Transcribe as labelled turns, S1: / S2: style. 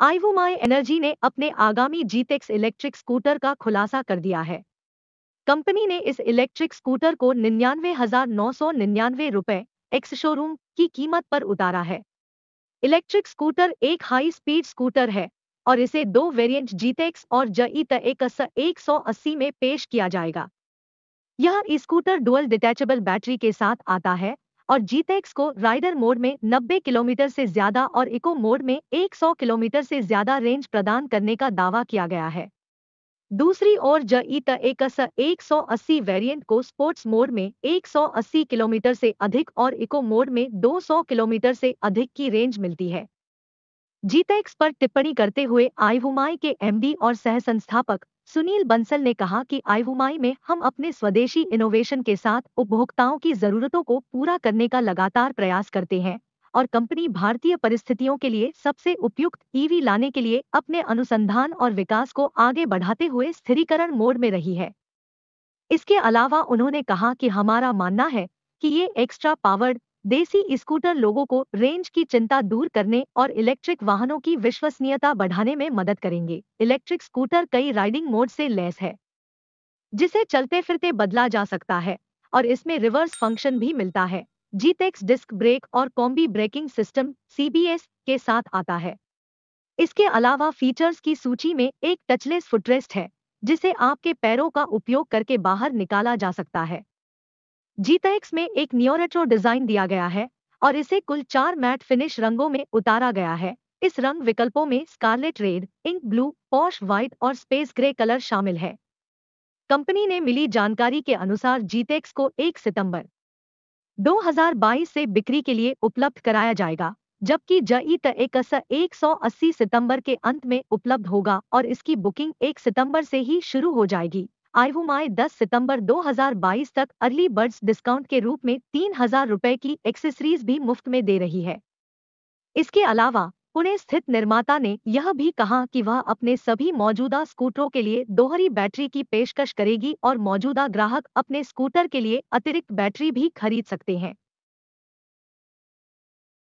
S1: आईवोमाई energy ने अपने आगामी जीटेक्स इलेक्ट्रिक स्कूटर का खुलासा कर दिया है। कंपनी ने इस इलेक्ट्रिक स्कूटर को निन्यानवे हज़ार नौ सौ निन्यानवे रुपए एक्स शोरूम की कीमत पर उतारा है। इलेक्ट्रिक स्कूटर एक हाई स्पीड स्कूटर है और इसे दो वेरिएंट जीटेक्स और जई तएकस एक सौ अस्सी में पेश किया जाएगा। यह स्कूटर डुअल डिटैचेबल बैटरी के साथ आता है और जीटेक्स को राइडर मोड में 90 किलोमीटर से ज़्यादा और इको मोड में 100 किलोमीटर से ज़्यादा रेंज प्रदान करने का दावा किया गया है। दूसरी ओर जईत एकस 180 वेरिएंट को स्पोर्ट्स मोड में 180 किलोमीटर से अधिक और इको मोड में 200 किलोमीटर से अधिक की रेंज मिलती है। जीटेक्स पर टिप्पणी करते हुए आईवुमाई के एमडी और सह संस्थापक सुनील बंसल ने कहा कि आईवुमाई में हम अपने स्वदेशी इनोवेशन के साथ उपभोक्ताओं की जरूरतों को पूरा करने का लगातार प्रयास करते हैं और कंपनी भारतीय परिस्थितियों के लिए सबसे उपयुक्त ईवी लाने के लिए अपने अनुसंधान और विकास को आगे बढ़ाते हुए स्थिरीकरण मोड में रही है। इसके अलावा उन्होंने कहा कि हमारा मानना है कि ये एक्स्ट्रा पावर्ड देसी स्कूटर लोगों को रेंज की चिंता दूर करने और इलेक्ट्रिक वाहनों की विश्वसनीयता बढ़ाने में मदद करेंगे। इलेक्ट्रिक स्कूटर कई राइडिंग मोड से लैस है, जिसे चलते फिरते बदला जा सकता है और इसमें रिवर्स फ़ंक्शन भी मिलता है। जीटेक्स डिस्क ब्रेक और कॉम्बी ब्रेकिंग सिस्टम सीबीएस के साथ आता है। इसके अलावा फीचर्स की सूची में एक टचलेस फुटरेस्ट है, जिसे आपके पैरों का उपयोग करके बाहर निकाला जा सकता है। जीटेक्स में एक न्योरेट्रो डिज़ाइन दिया गया है और इसे कुल चार मैट फिनिश रंगों में उतारा गया है। इस रंग विकल्पों में scarlet red ink blue posh white और स्पेस ग्रे कलर शामिल है। कंपनी ने मिली जानकारी के अनुसार जीटेक्स को 1 सितंबर 2022 से बिक्री के लिए उपलब्ध कराया जाएगा, जबकि जई तएकस 180 सितंबर के अंत में उपलब्ध होगा और इसकी बुकिंग 1 सितंबर से ही शुरू हो जाएगी। आईवुमाई 10 सितंबर 2022 तक अर्ली बर्ड्स डिस्काउंट के रूप में तीन हज़ार रुपए की एक्सेसरीज भी मुफ़्त में दे रही है। इसके अलावा, पुणे स्थित निर्माता ने यह भी कहा कि वह अपने सभी मौजूदा स्कूटरों के लिए दोहरी बैटरी की पेशकश करेगी और मौजूदा ग्राहक अपने स्कूटर के लिए अतिरिक्त बैटरी भी खरीद सकते हैं।